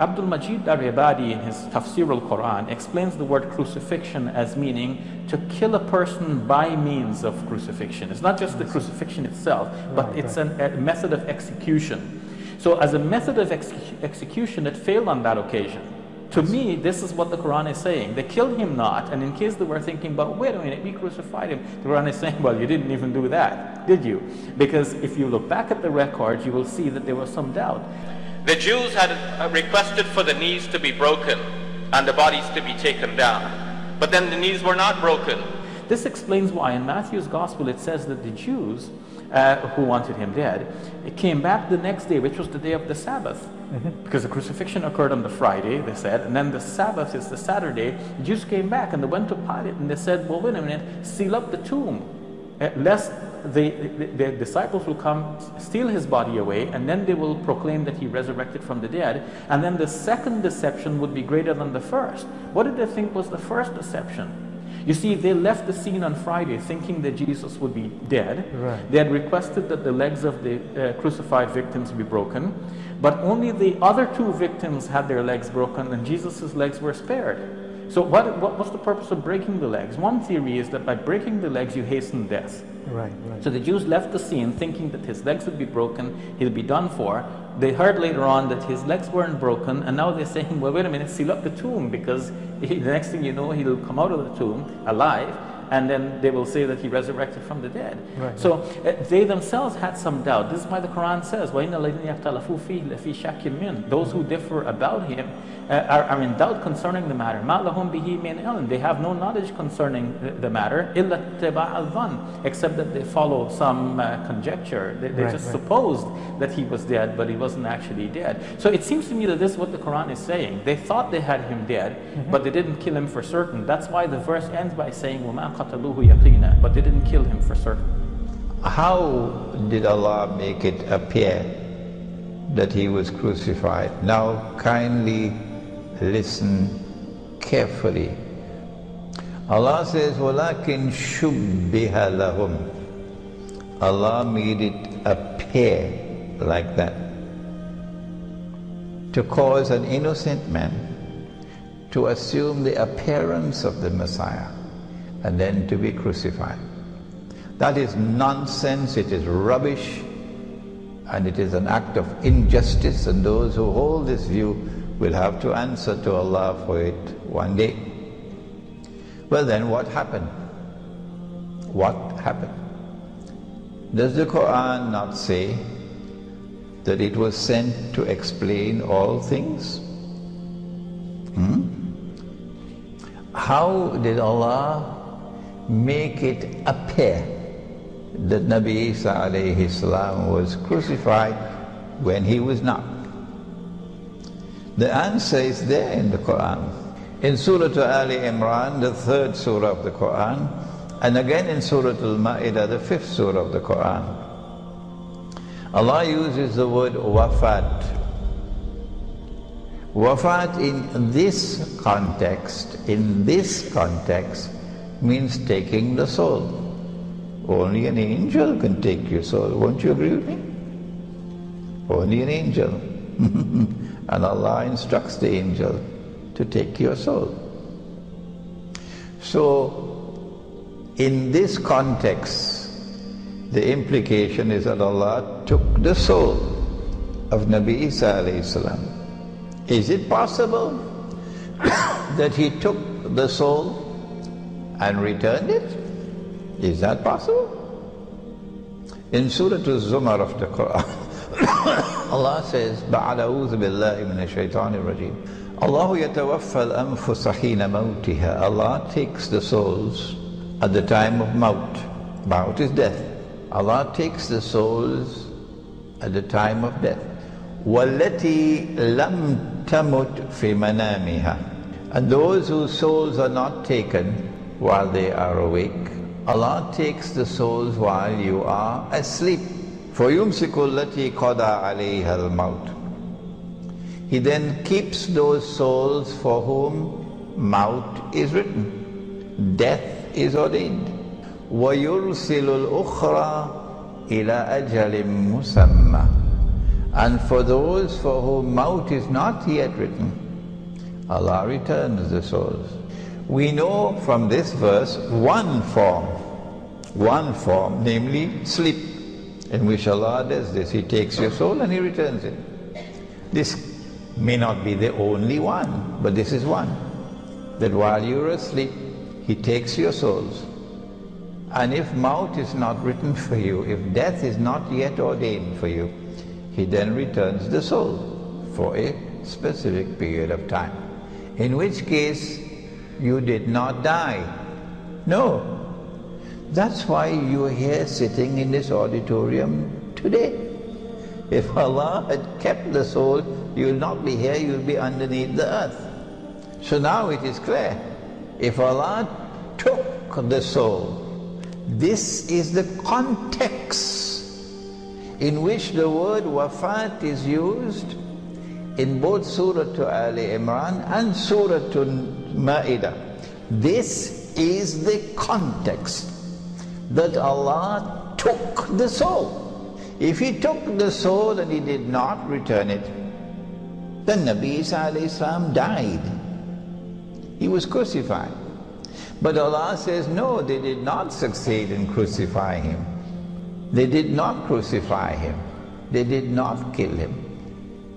Abdul Majid Daryabadi in his Tafsir al-Quran explains the word crucifixion as meaning to kill a person by means of crucifixion. It's not just the crucifixion itself, oh but Right, it's an, a method of execution. So as a method of ex- execution, it failed on that occasion. To me, this is what the Quran is saying. They killed him not, and in case they were thinking, but wait a minute, we crucified him, the Quran is saying, well, you didn't even do that, did you? Because if you look back at the records, you will see that there was some doubt. The Jews had uh, requested for the knees to be broken and the bodies to be taken down. But then the knees were not broken. This explains why in Matthew's Gospel it says that the Jews uh, who wanted him dead it came back the next day, which was the day of the Sabbath. Because the crucifixion occurred on the Friday, they said, and then the Sabbath is the Saturday. The Jews came back and they went to Pilate and they said, Well, wait a minute, seal up the tomb, uh, lest the, the, the disciples will come, steal his body away, and then they will proclaim that he resurrected from the dead. And then the second deception would be greater than the first. What did they think was the first deception? You see, they left the scene on Friday thinking that Jesus would be dead. Right. They had requested that the legs of the uh, crucified victims be broken, but only the other two victims had their legs broken, and Jesus' legs were spared. So, what, what was the purpose of breaking the legs? One theory is that by breaking the legs, you hasten death. Right, right. So the Jews left the scene thinking that his legs would be broken, he'll be done for. They heard later on that his legs weren't broken, and now they're saying, well, wait a minute, seal up the tomb, because he, the next thing you know, he'll come out of the tomb alive, and then they will say that he resurrected from the dead. Right. So uh, they themselves had some doubt. This is why the Quran says, وَإِنَّ الَّذِينَ يَخْتَلَفُوا فِيهِ لَفِي شَكٍّ مِّنْهُ Those who differ about him uh, are, are in doubt concerning the matter. مَا لَهُمْ بِهِ مِنْ عِلْمٍ They have no knowledge concerning the, the matter, إِلَّا اتِّبَاعَ الظَّنِّ Except that they follow some uh, conjecture. They, they Right, just right. supposed that he was dead, but he wasn't actually dead. So it seems to me that this is what the Quran is saying. They thought they had him dead, Mm-hmm. but they didn't kill him for certain. That's why the verse ends by saying, وَمَا قَتَلُوهُ يَقِينًا But they didn't kill him for certain. How did Allah make it appear that he was crucified? Now kindly listen carefully. Allah says, وَلَكِنْ شُبِّهَ لَهُمْ Allah made it appear like that to cause an innocent man to assume the appearance of the Messiah and then to be crucified. That is nonsense, it is rubbish, and it is an act of injustice, and those who hold this view will have to answer to Allah for it one day. Well, then, what happened? What happened? Does the Quran not say that it was sent to explain all things? Hmm? How did Allah make it appear that Nabi Isa alayhi salam was crucified when he was not? The answer is there in the Quran. In Surah Ali Imran, the third surah of the Quran, and again in Surah Al-Ma'idah, the fifth surah of the Quran. Allah uses the word wafat. Wafat in this context, in this context, means taking the soul. Only an angel can take your soul. Won't you agree with me? Only an angel. and Allah instructs the angel to take your soul. So, in this context, the implication is that Allah took the soul of Nabi Isa. Is it possible that he took the soul and returned it? Is that possible? In Surah Al-Zumar of the Quran, Allah says, بَعْدَ أَعُوذُ بِاللَّهِ مِنَ الشَّيْطَانِ الرَّجِيمِ Allah يَتَوَفَّى الْأَنفُسَ حِينَ مَوْتِهَا Allah takes the souls at the time of maut. Maut is death. Allah takes the souls at the time of death. وَالَّتِي لَمْ تَمُتْ فِي مَنَامِهَا And those whose souls are not taken while they are awake. Allah takes the souls while you are asleep. فَيُمْسِكُ الَّتِي قَضَى عَلَيْهَا الْمَوْتِ He then keeps those souls for whom maut is written. Death is ordained. وَيُرْسِلُ الْأُخْرَى إِلَىٰ أَجَلٍ مُسَمَّى and for those for whom maut is not yet written, Allah returns the souls. We know from this verse one form, one form, namely sleep, in which Allah does this. He takes your soul and He returns it. This may not be the only one, but this is one. That while you're asleep, He takes your souls. And if maut is not written for you, if death is not yet ordained for you, He then returns the soul for a specific period of time. In which case, you did not die. No. That's why you're here sitting in this auditorium today. If Allah had kept the soul, you'll not be here, you'll be underneath the earth. So now it is clear. If Allah took the soul, this is the context in which the word wafat is used in both Surah to Ali Imran and Surah to Ma'idah. This is the context that Allah took the soul. If he took the soul and he did not return it, then Nabi Isa died. He was crucified. But Allah says, no, they did not succeed in crucifying him. They did not crucify him. They did not kill him.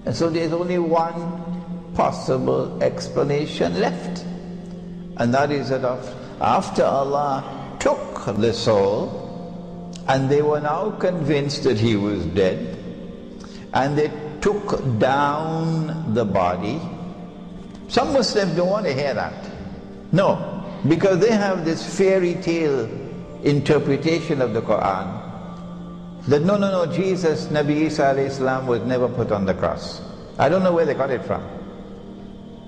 And so there's only one possible explanation left. And that is that after Allah took the soul, and they were now convinced that he was dead. And they took down the body. Some Muslims don't want to hear that. No, because they have this fairy tale interpretation of the Quran. That no, no, no, Jesus, Nabi Isa Islam was never put on the cross. I don't know where they got it from.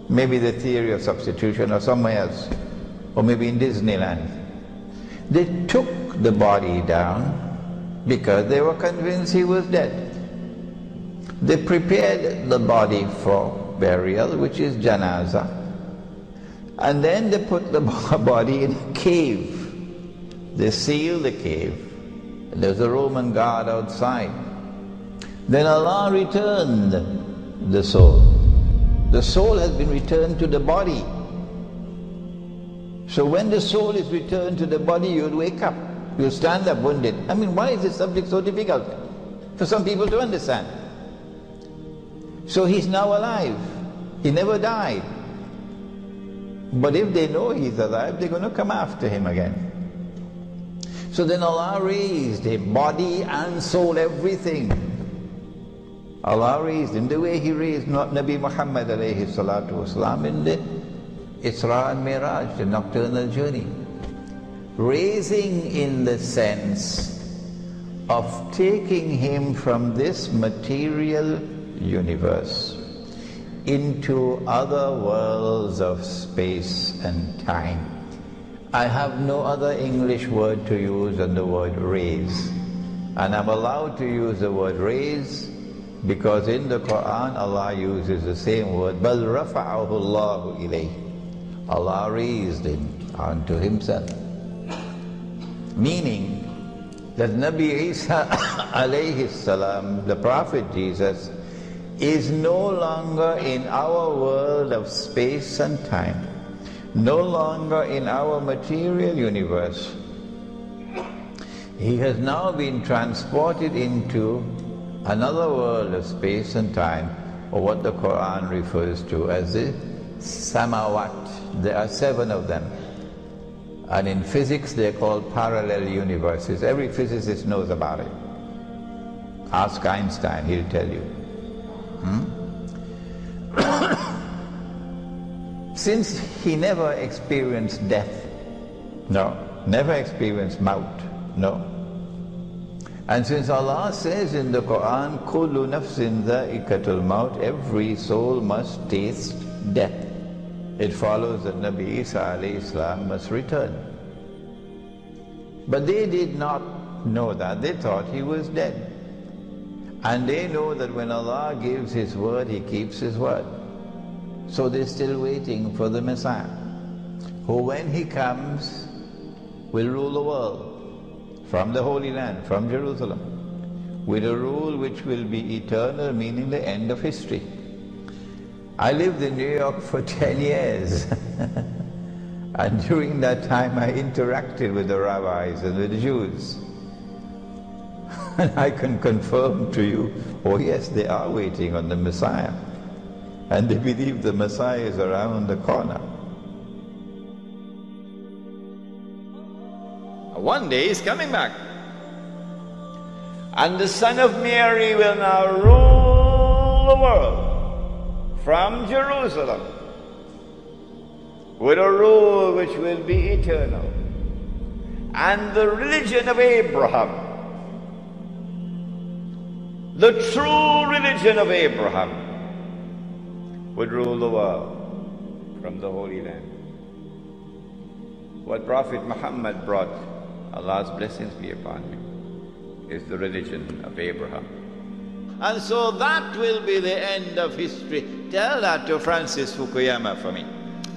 Maybe the theory of substitution or somewhere else. Or maybe in Disneyland. They took the body down because they were convinced he was dead. They prepared the body for burial, which is janaza. And then they put the body in a cave. They sealed the cave. There's a Roman guard outside. Then Allah returned the soul. The soul has been returned to the body. So when the soul is returned to the body, you'll wake up. You'll stand up one day. I mean, why is this subject so difficult for some people to understand? So he's now alive. He never died. But if they know he's alive, they're going to come after him again. So then Allah raised him, body and soul, everything. Allah raised him the way he raised not Nabi Muhammad alayhi salatu wasalam in the Isra and Miraj, the nocturnal journey. Raising in the sense of taking him from this material universe into other worlds of space and time. I have no other English word to use than the word raise. And I'm allowed to use the word raise because in the Quran Allah uses the same word. Bal rafa'ahu Allahu ilayh. Allah raised him unto himself. Meaning that Nabi Isa alayhi salam, the Prophet Jesus, is no longer in our world of space and time no longer in our material universe. He has now been transported into another world of space and time, or what the Quran refers to as the samawat. There are seven of them. And in physics, they're called parallel universes. Every physicist knows about it. Ask Einstein, he'll tell you. Hmm? Since he never experienced death, no, never experienced maut, no. And since Allah says in the Quran, Kullu nafsin dha'ikatul maut, every soul must taste death. It follows that Nabi Isa Islam must return. But they did not know that. They thought he was dead. And they know that when Allah gives His word, He keeps His word. So they're still waiting for the Messiah, who when He comes, will rule the world from the Holy Land, from Jerusalem. with a rule which will be eternal, meaning the end of history. I lived in New York for 10 years. and during that time I interacted with the rabbis and with the Jews. and I can confirm to you, oh yes, they are waiting on the Messiah. And they believe the Messiah is around the corner. One day he's coming back. And the Son of Mary will now rule the world from Jerusalem with a rule which will be eternal. And the religion of Abraham, the true religion of Abraham, would rule the world from the Holy Land. What Prophet Muhammad brought, Allah's blessings be upon him is the religion of Abraham. And so that will be the end of history. Tell that to Francis Fukuyama for me.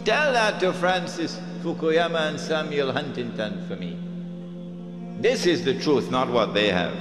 Tell that to Francis Fukuyama and Samuel Huntington for me. This is the truth, not what they have.